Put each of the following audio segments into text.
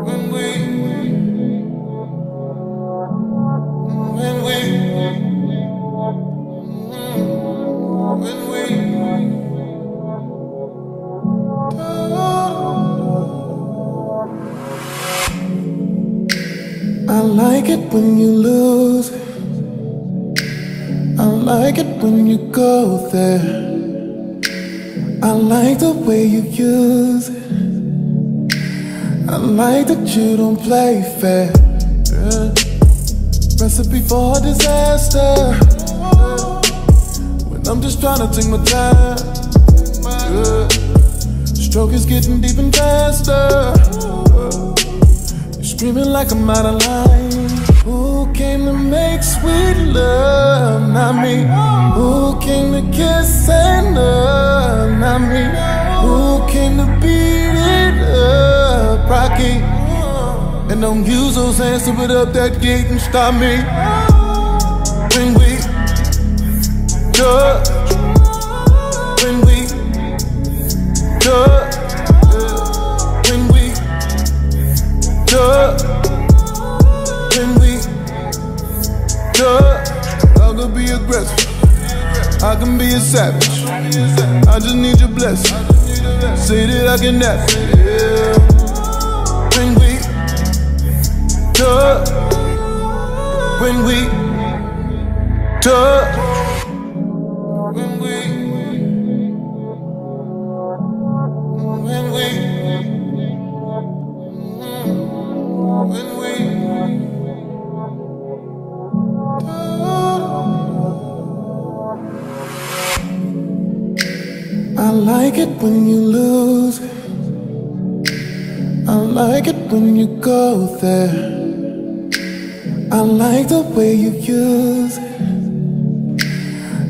I like it when you lose. I like it when you go there. I like the way you use it. I like that you don't play fair. Yeah. Recipe for disaster. When I'm just trying to take my time. Yeah. Stroke is getting deep and faster. You're screaming like I'm out of line. Who came to make sweet love? Not me. Who came to kiss and love? And don't use those hands to put up that gate and stop me. When we touch, when we when we when we I be aggressive. I can be a savage. I just need your blessing. Say that I can never. Yeah. Touch, when we touch, when. I like it when you lose. I like it when you go there. I like the way you use it.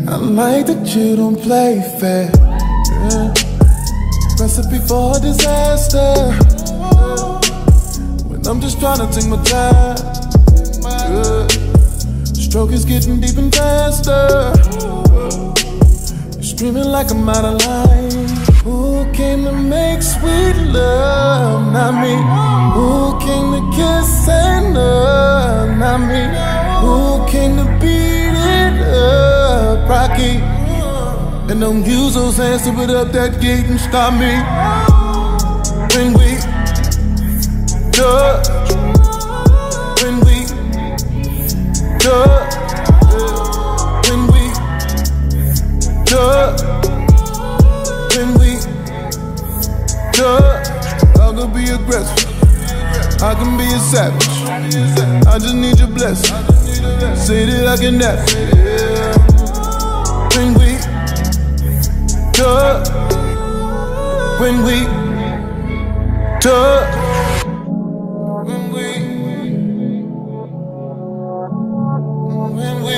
I like that you don't play fair. Yeah. Recipe for disaster. When I'm just trying to take my time. Yeah. Stroke is getting deep and faster. You're screaming like I'm out of line. Who came to make sweet love? Not me. Rocky. And don't use those hands to put up that gate and stop me. When we touch, when we touch, when we touch, when we touch, I could be aggressive. I can be a savage. I just need your blessing. Say that I can never. When we touch, when we touch, when we, when we,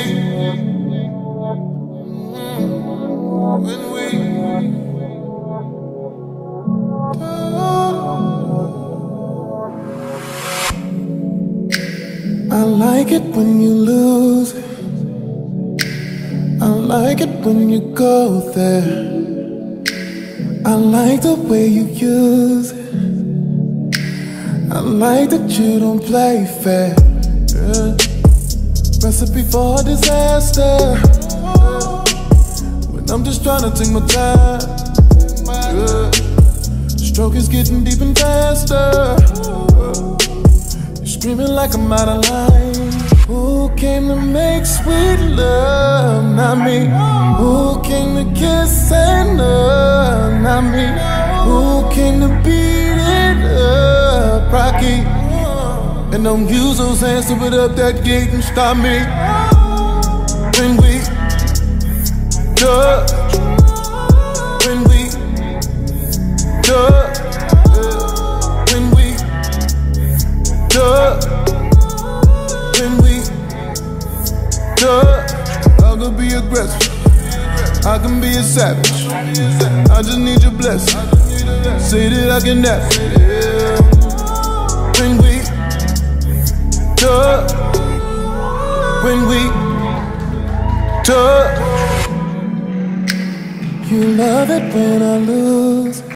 when we. I like it when you lose. I like it when you go there. I like the way you use it. I like that you don't play fair. Yeah. Recipe for disaster. When I'm just trying to take my time. Yeah. Stroke is getting deep and faster. You're screaming like I'm out of line. Who came to make sweet love? Not me. Who came to kiss and love? Not me. Who came to beat it up? Rocky. And don't use those hands to put up that gate and stop me. Could be aggressive. I can be a savage. I just need your blessing. Say that I can. Yeah. When we touch, when we touch, you love it when I lose.